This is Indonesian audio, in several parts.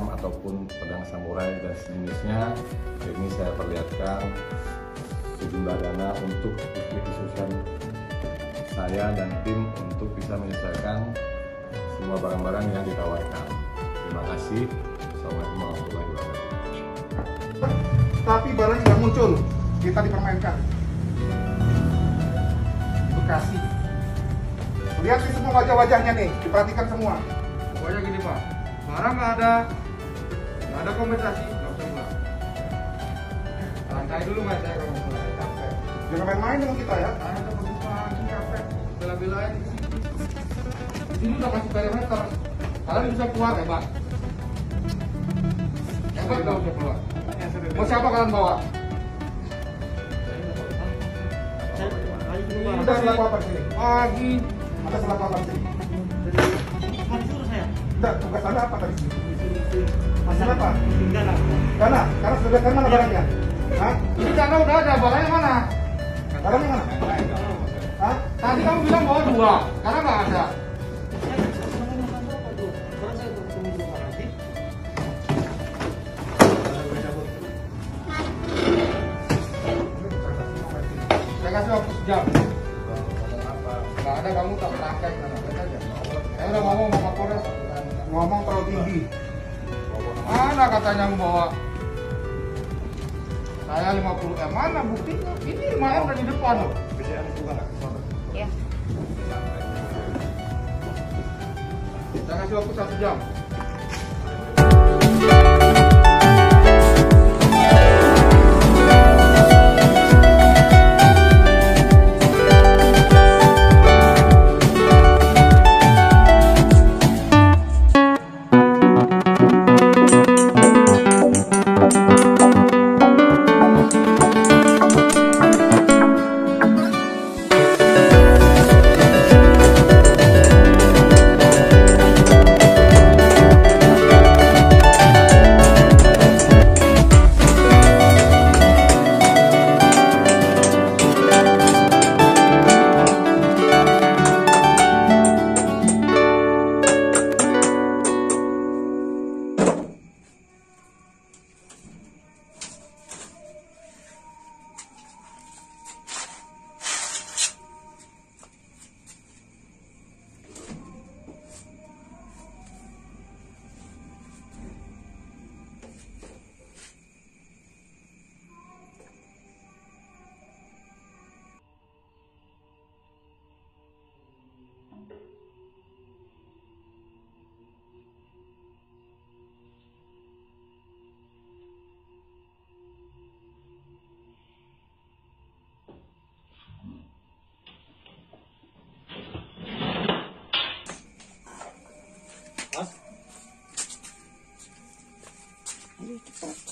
SM ataupun pedang samurai dan sejenisnya ini saya perlihatkan sejumlah dana untuk kesusahan saya dan tim untuk bisa menyelesaikan semua barang-barang yang ditawarkan. Terima kasih. Assalamualaikum warahmatullahi wabarakatuh. Tapi barangnya nggak muncul, kita dipermainkan. Bekasi. Lihat sih semua wajah-wajahnya nih, diperhatikan semua. Pokoknya gini Pak, barang nggak ada, nggak ada kompensasi, nggak usah pulang. Lantai dulu mas saya kalau mau pulang. Capek. Jangan main-main dengan kita ya. Udah pagi pagi capek, bela-belain di sini. Di sini udah kasih perimeter, kalian bisa keluar ya Pak. Hebat kalau bisa keluar. Mau siapa kalian bawa? Ada selaku apa sini? Pagi, Ada selaku apa di Enggak, tugas anda apa tadi? Masalah apa? Dana, karena sudah lihat mana barangnya? Hah? ini dana udah ada, barangnya mana? Barangnya mana? Hah? Tadi kamu bilang bawa dua, karena nggak ada. Saya kasih waktu sejam. Nggak ada kamu tak praktek sana, lihat aja. Saya udah ngomong sama Kapolres. Ngomong terlalu tinggi. Mana katanya mau bawa? Saya 50 M, mana buktinya? Ini 5 M dari depan loh. Ya. Saya kasih waktu satu jam.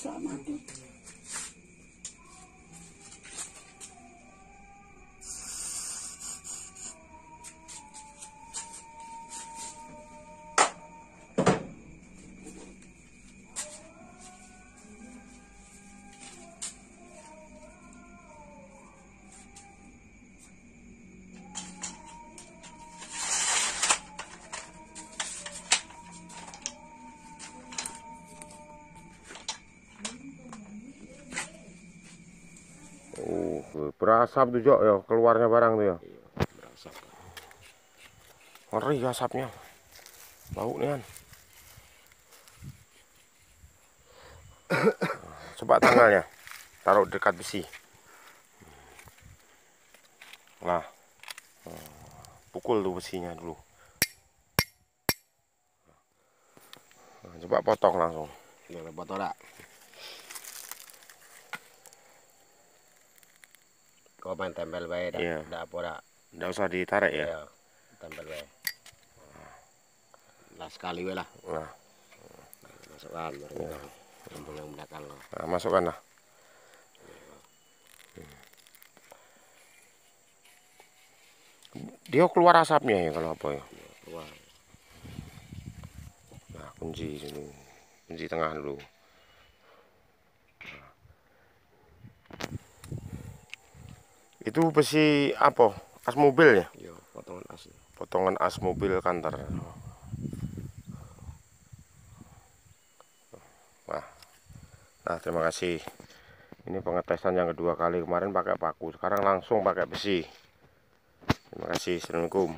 傻吗？Berasap tuh Jok ya, keluarnya barang tuh ya. Ngeri asapnya. Bau nih kan. Coba tanggalnya. Taruh dekat besi. Lah. Pukul tuh besinya dulu. Nah, Coba potong langsung. Boleh foto dak? Kau main tempel bae dak? Iya. Dak apa dak? Nggak usah ditarik ya. Iya. Tempel bae. Lah sekali we lah. Nah, Masukkan baru kita. Sambung yang belakang nah masukkan lah. Dia keluar asapnya ya kalau apa ya. Keluar. Nah, kunci dulu. Kunci tengah dulu. itu besi apa? As mobil ya? Iya potongan as. Potongan as mobil kantor wah, nah terima kasih. Ini pengetesan yang kedua kali kemarin pakai paku sekarang langsung pakai besi. Terima kasih. Assalamualaikum.